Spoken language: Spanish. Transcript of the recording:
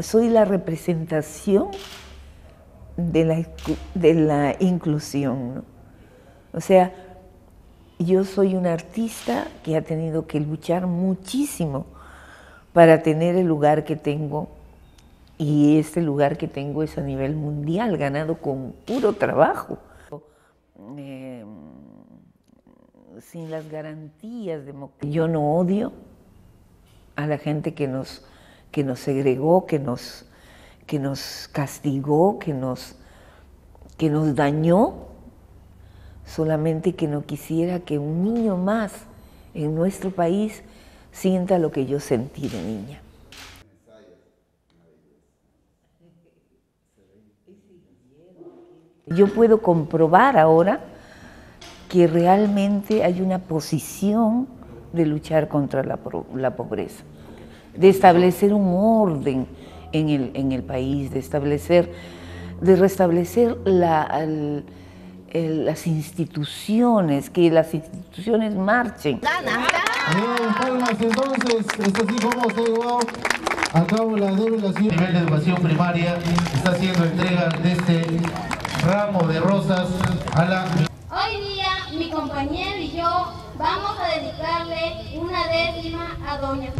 Soy la representación de la, de la inclusión. O sea, yo soy una artista que ha tenido que luchar muchísimo para tener el lugar que tengo y este lugar que tengo es a nivel mundial, ganado con puro trabajo. Eh, sin las garantías de yo no odio a la gente que nos que nos segregó, que nos, que nos castigó, que nos, que nos dañó, solamente que no quisiera que un niño más en nuestro país sienta lo que yo sentí de niña. Yo puedo comprobar ahora que realmente hay una posición de luchar contra la, la pobreza de establecer un orden en el, en el país, de establecer, de restablecer la, las instituciones, que las instituciones marchen. palmas entonces, es así como se llevó a cabo la develación. A nivel de educación primaria está haciendo entrega de este ramo de rosas a la... Hoy día mi compañero y yo vamos a dedicarle una décima a Doña